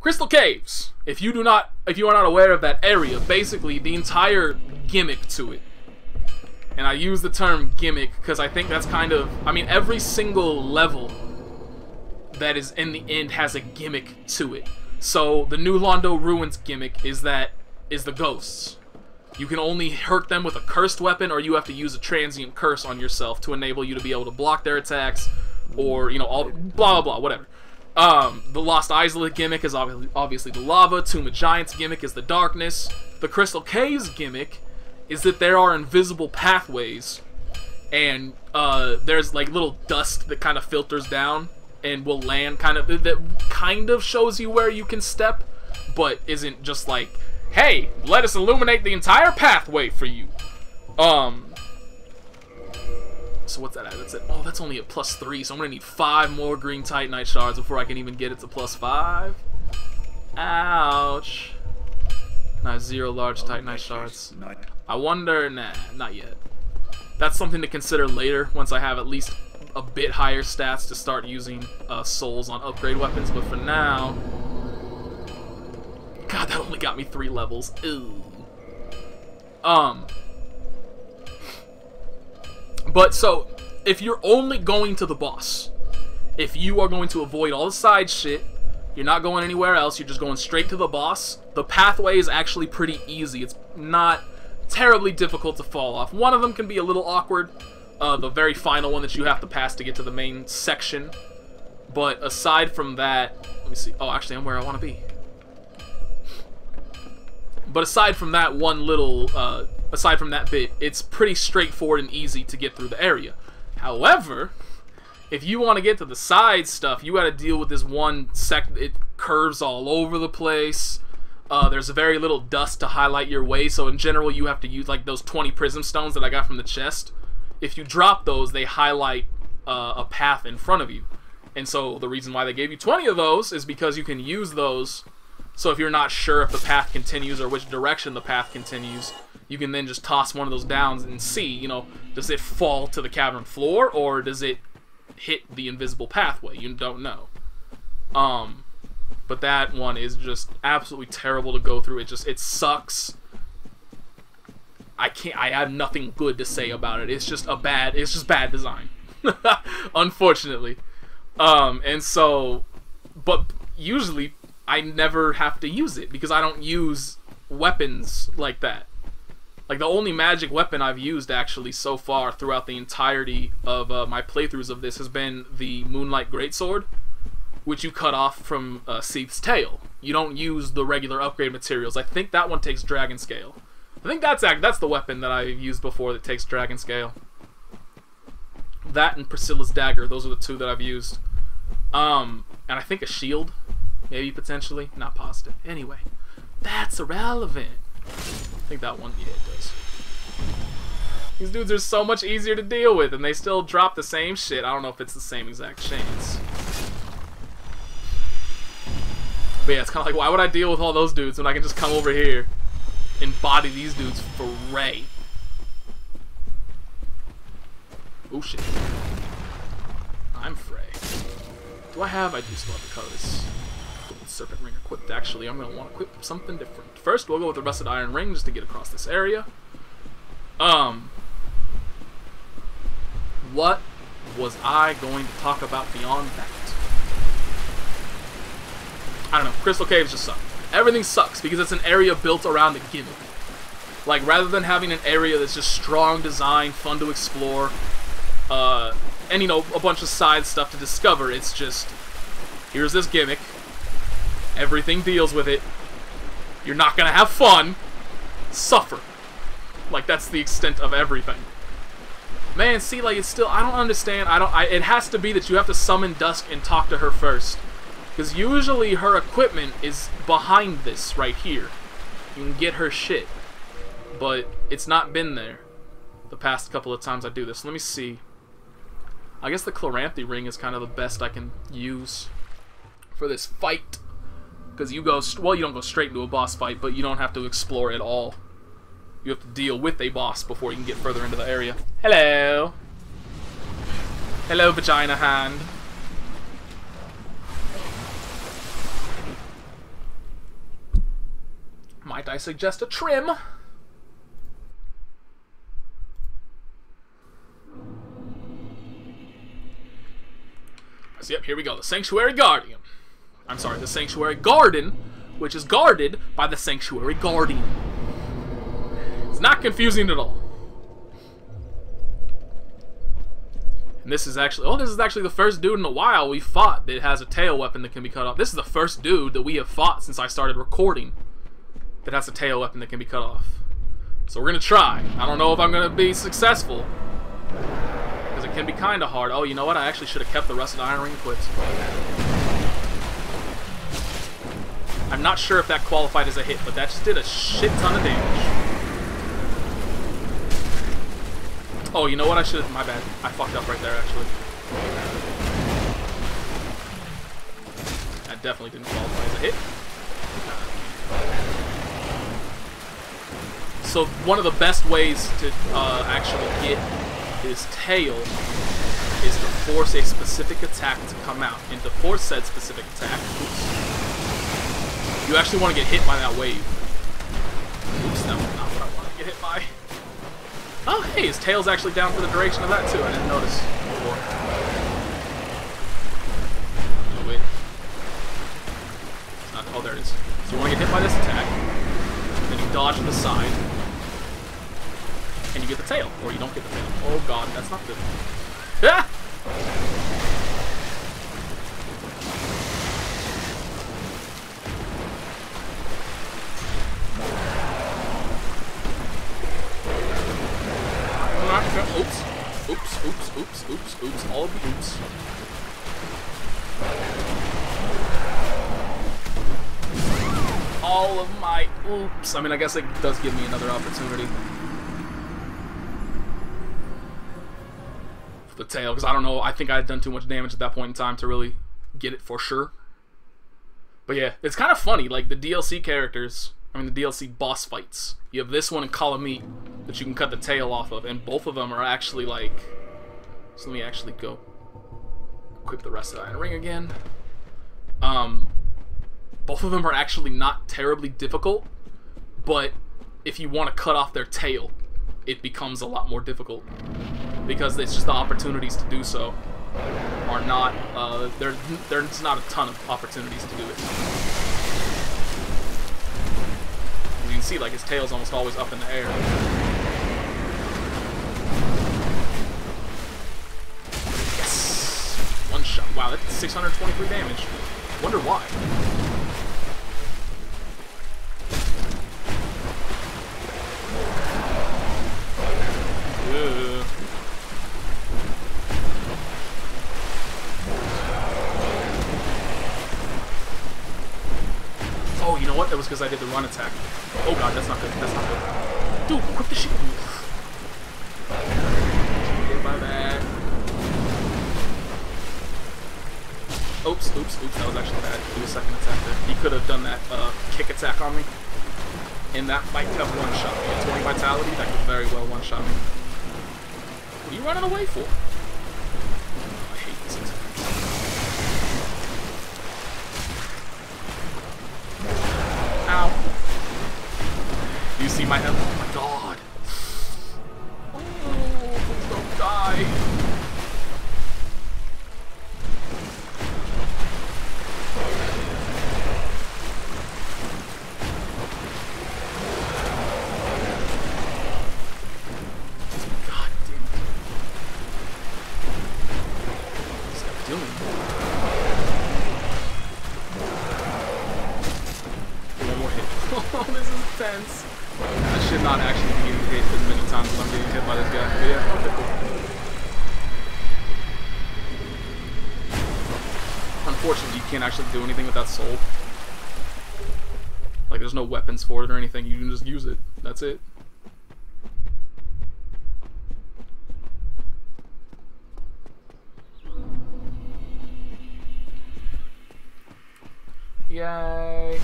Crystal Caves. If you do not, if you are not aware of that area, basically the entire gimmick to it. And I use the term gimmick because I think that's kind of, I mean, every single level that is in the end has a gimmick to it. So the new Londo Ruins gimmick is that is the ghosts. You can only hurt them with a cursed weapon, or you have to use a transient curse on yourself to enable you to be able to block their attacks, or you know, all blah blah blah, whatever. Um, the Lost Izalith gimmick is obviously the lava. Tomb of Giants gimmick is the darkness. The Crystal Caves gimmick is that there are invisible pathways, and uh, there's like little dust that kind of filters down and will land kind of that kind of shows you where you can step, but isn't just like, hey, let us illuminate the entire pathway for you. Um. So what's that at? That's it. Oh, that's only a plus three, so I'm gonna need five more green Titanite shards before I can even get it to plus five. Ouch. Not zero large Titanite shards. I wonder, nah, not yet. That's something to consider later once I have at least a bit higher stats to start using uh, souls on upgrade weapons, but for now... God, that only got me three levels. Ew. Um... But so, if you're only going to the boss, if you are going to avoid all the side shit, you're not going anywhere else, you're just going straight to the boss, the pathway is actually pretty easy. It's not terribly difficult to fall off. One of them can be a little awkward, uh, the very final one that you have to pass to get to the main section. But aside from that, let me see. Oh, actually, I'm where I want to be. But aside from that one little, uh, aside from that bit, it's pretty straightforward and easy to get through the area. However, if you want to get to the side stuff, you got to deal with this one sec. It curves all over the place. Uh, there's very little dust to highlight your way, so in general, you have to use like those 20 prism stones that I got from the chest if you drop those, they highlight uh, a path in front of you. And so the reason why they gave you 20 of those is because you can use those. So if you're not sure if the path continues or which direction the path continues, you can then just toss one of those downs and see, you know, does it fall to the cavern floor or does it hit the invisible pathway? You don't know. Um, but that one is just absolutely terrible to go through. It just, it sucks I can't. I have nothing good to say about it. It's just a bad. It's just bad design, unfortunately. Um, and so, but usually I never have to use it because I don't use weapons like that. Like the only magic weapon I've used actually so far throughout the entirety of uh, my playthroughs of this has been the Moonlight Greatsword, which you cut off from uh, Seath's tail. You don't use the regular upgrade materials. I think that one takes Dragon Scale. I think that's that's the weapon that I've used before that takes Dragon Scale. That and Priscilla's Dagger, those are the two that I've used. Um, and I think a shield, maybe potentially, not positive. Anyway, that's irrelevant. I think that one, yeah, it does. These dudes are so much easier to deal with, and they still drop the same shit. I don't know if it's the same exact chains. But yeah, it's kind of like, why would I deal with all those dudes when I can just come over here? and body these dudes for Ray. Oh shit. I'm Frey. Do I have? I do still have the Covetous. Serpent Ring equipped. Actually, I'm going to want to equip something different. First, we'll go with the Rusted Iron Ring just to get across this area. Um, what was I going to talk about beyond that? I don't know. Crystal Caves just suck. Everything sucks because it's an area built around a gimmick. Like, rather than having an area that's just strong design, fun to explore, uh, and, you know, a bunch of side stuff to discover, it's just, here's this gimmick, everything deals with it, you're not gonna have fun, suffer. Like, that's the extent of everything. Man, see, like, it's still, I don't understand, I don't, I, it has to be that you have to summon Dusk and talk to her first. Because usually her equipment is behind this right here. You can get her shit. But it's not been there the past couple of times I do this. Let me see. I guess the Chloranthy ring is kind of the best I can use for this fight. Because you go, well, you don't go straight into a boss fight, but you don't have to explore at all. You have to deal with a boss before you can get further into the area. Hello. Hello, Vagina Hand. Might I suggest a trim? Yep, here we go. The Sanctuary Guardian. I'm sorry, the Sanctuary Garden, which is guarded by the Sanctuary Guardian. It's not confusing at all. And this is actually, oh, this is actually the first dude in a while we fought that has a tail weapon that can be cut off. This is the first dude that we have fought since I started recording that has a tail weapon that can be cut off. So we're gonna try. I don't know if I'm gonna be successful. Because it can be kinda hard. Oh, you know what? I actually should have kept the the iron ring equipped. I'm not sure if that qualified as a hit, but that just did a shit ton of damage. Oh, you know what? I should have... My bad. I fucked up right there, actually. That definitely didn't qualify as a hit. So one of the best ways to uh, actually get his tail is to force a specific attack to come out. And to force said specific attack, oops, you actually want to get hit by that wave. Oops, that was not what I wanted to get hit by. Oh, hey, his tail's actually down for the duration of that, too. I didn't notice. Oh, wait. It's not, oh, there it is. So you want to get hit by this attack, then you dodge to the side, and you get the tail, or you don't get the tail. Oh god, that's not good. Ah! Oops. Oops, oops, oops, oops, oops, all of the oops. All of my oops. I mean, I guess it does give me another opportunity. For the tail, because I don't know, I think I had done too much damage at that point in time to really get it for sure. But yeah, it's kind of funny, like the DLC characters, I mean the DLC boss fights. You have this one in Kalameet that you can cut the tail off of, and both of them are actually like... So let me actually go equip the rest of the Iron Ring again. Um, both of them are actually not terribly difficult, but if you want to cut off their tail, it becomes a lot more difficult because it's just the opportunities to do so are not uh, there. There's not a ton of opportunities to do it. You can see like his tail's almost always up in the air. Yes, one shot. Wow, that's 623 damage. Wonder why. Oh, you know what? That was because I did the run attack. Oh god, that's not good. That's not good. Dude, quit the shit. Hit by that. Oops, oops, oops. That was actually bad. Do a second attack there. He could have done that uh, kick attack on me. And that might have one-shot me. At 20 vitality, that could very well one-shot me. You running away for? I hate this. Ow. Do you see my head? Oh my god. Doing? One more hit. Oh, this is tense. I should not actually be getting hit as many times I'm getting hit by this guy. But yeah, okay, cool. Unfortunately, you can't actually do anything with that soul. Like, there's no weapons for it or anything. You can just use it. That's it. Yay!